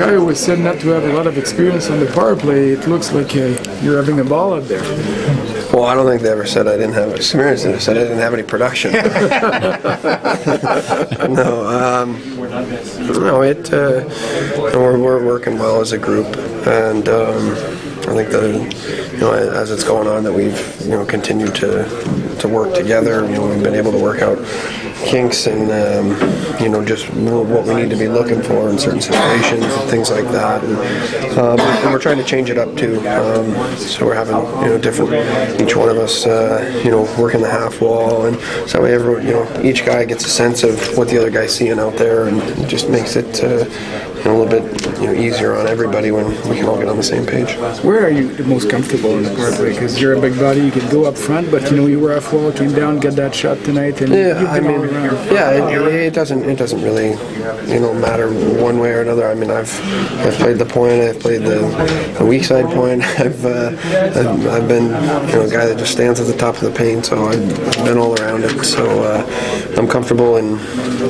guy who was said not to have a lot of experience on the power play, it looks like uh, you're having a ball out there. Well, I don't think they ever said I didn't have experience. They said I didn't have any production. no, um, no, it. Uh, we're, we're working well as a group, and um, I think that you know as it's going on that we've you know continued to to work together. You know, we've been able to work out kinks and um, you know just what we need to be looking for in certain situations and things like that. And, um, and we're trying to change it up too. Um, so we're having you know different each one of us uh, you know working the half wall and so way everyone you know each guy gets a sense of what the other guy's seeing out there and just makes it uh, a little bit you know easier on everybody when we can all get on the same page. Where are you the most comfortable in the power? Because you're a big body, you can go up front, but you know you were half wall, came down, get that shot tonight, and Yeah, I mean, yeah, it, it doesn't it doesn't really you know matter one way or another. I mean, I've I've played the point, I've played the, the weak side point, I've, uh, I've I've been you know a guy that just stands at the top of the paint, so I've been all around it. So uh, I'm comfortable in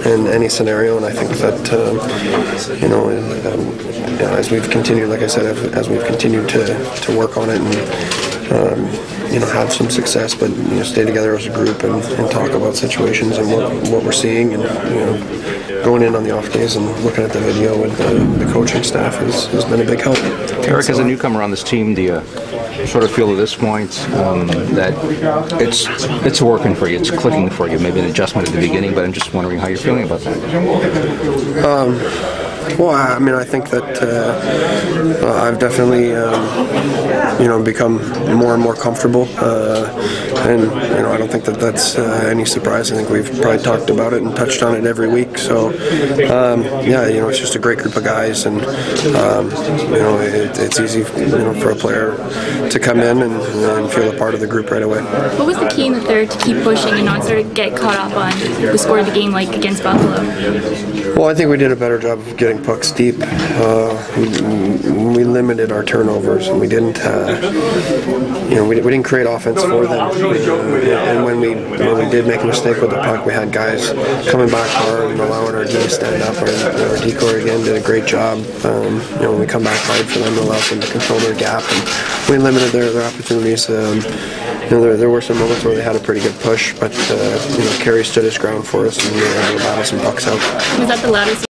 in any scenario, and I think that um, you know. Um, you know, as we've continued, like I said, as we've continued to, to work on it and um, you know have some success, but you know stay together as a group and, and talk about situations and what, what we're seeing, and you know going in on the off days and looking at the video with the, the coaching staff has, has been a big help. Erik, as a newcomer on this team, do you sort of feel at this point um, that it's it's working for you, it's clicking for you? Maybe an adjustment at the beginning, but I'm just wondering how you're feeling about that. Well, I mean, I think that uh, uh, I've definitely, um, you know, become more and more comfortable, uh, and you know, I don't think that that's uh, any surprise. I think we've probably talked about it and touched on it every week. So, um, yeah, you know, it's just a great group of guys, and um, you know, it, it's easy, you know, for a player to come in and, and feel a part of the group right away. What was the key in the third to keep pushing and not sort of get caught up on the score of the game like against Buffalo? Well, I think we did a better job of getting pucks deep. Uh, we, we limited our turnovers, and we didn't, uh, you know, we, we didn't create offense for them. Uh, and when we when we did make a mistake with the puck, we had guys coming back hard and allowing our D to stand up. Our, our decoy again did a great job. Um, you know, when we come back hard for them, allows them to control their gap, and we limited their, their opportunities. Um, you know, there, there were some moments where they had a pretty good push, but uh, you know, Carey stood his ground for us, and we were able to battle some pucks out. Was that the loudest